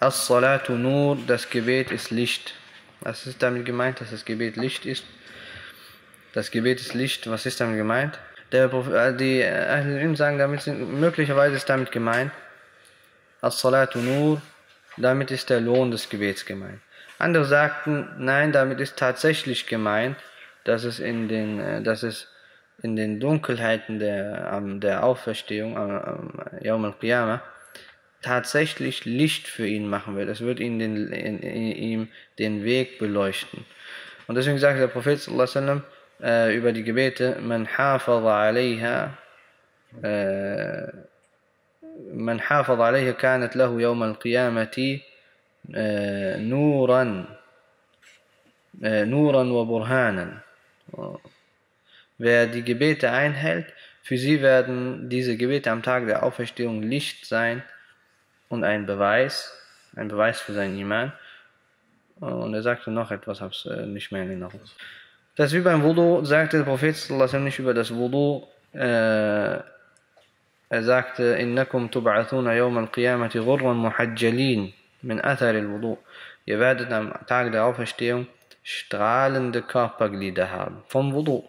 As-Salatu Nur, das Gebet ist Licht. Was ist damit gemeint, dass das Gebet Licht ist? Das Gebet ist Licht, was ist damit gemeint? Der, äh, die Ahlul sagen, damit sind, möglicherweise ist damit gemeint, As-Salatu Nur, damit ist der Lohn des Gebets gemeint. Andere sagten, nein, damit ist tatsächlich gemeint, dass es in den, äh, dass es in den Dunkelheiten der, der Auferstehung, am Yawm al-Qiyamah, tatsächlich Licht für ihn machen wird. Es wird ihn den, in, in, ihm den Weg beleuchten. Und deswegen sagt der Prophet sallallahu alaihi sallam, äh, über die Gebete, man hafaza alaiha, äh, man hafaza alaiha kanat lahu yawm al-qiyamati äh, nuran, äh, nuran wa burhanan. Wer die Gebete einhält, für sie werden diese Gebete am Tag der Auferstehung Licht sein und ein Beweis, ein Beweis für seinen Iman. Und er sagte noch etwas, habe es äh, nicht mehr in Erinnerung. Das wie beim Wudu, sagte der Prophet nicht über das Wudu, äh, er sagte, Innakum tub'athuna yawm al-qiyamati ghurran muhajjalin min athar al-wudu. Ihr werdet am Tag der Auferstehung strahlende Körperglieder haben. Vom Wudu.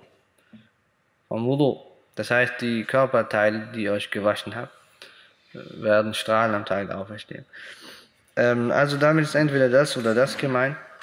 Vom Wudu. Das heißt, die Körperteile, die ihr euch gewaschen habt, werden strahlen am Tag der Auferstehung. Ähm, also damit ist entweder das oder das gemeint.